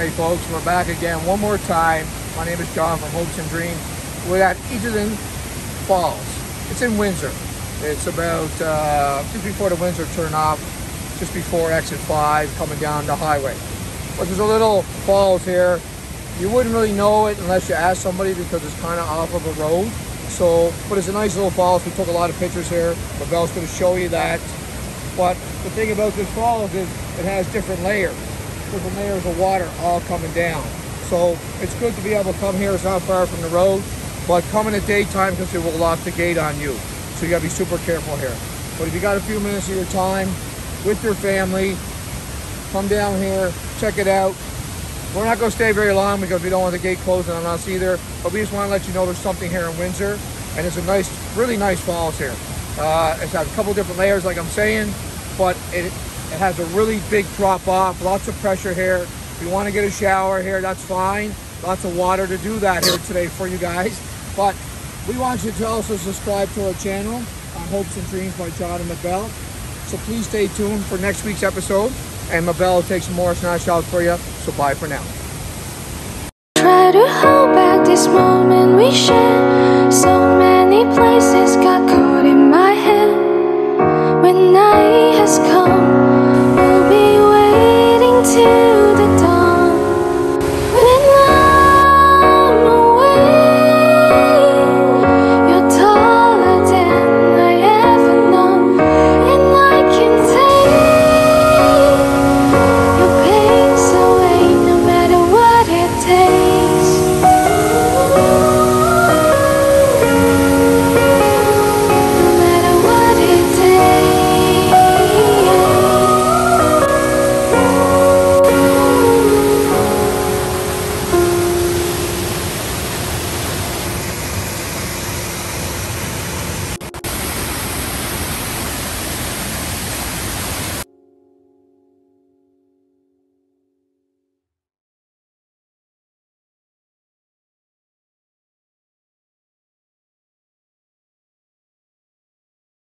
Hey folks, we're back again one more time. My name is John from Hopes and Dreams. We're at Egerton Falls. It's in Windsor. It's about uh, just before the Windsor turn off, just before exit 5 coming down the highway. But there's a little falls here. You wouldn't really know it unless you ask somebody because it's kind of off of a road. So, but it's a nice little falls. We took a lot of pictures here. Mabel's going to show you that. But the thing about this falls is it has different layers different layers of water all coming down. So it's good to be able to come here. It's not far from the road, but come in the daytime because it will lock the gate on you. So you gotta be super careful here. But if you got a few minutes of your time with your family, come down here, check it out. We're not gonna stay very long because we don't want the gate closing on us either, but we just wanna let you know there's something here in Windsor and it's a nice, really nice falls here. Uh, it's got a couple different layers like I'm saying, but it, it has a really big drop off, lots of pressure here. If you want to get a shower here, that's fine. Lots of water to do that here today for you guys. But we want you to also subscribe to our channel on Hopes and Dreams by John and Mabel. So please stay tuned for next week's episode. And Mabel will take some more snapshots for you. So bye for now. Try to hold back this moment we share.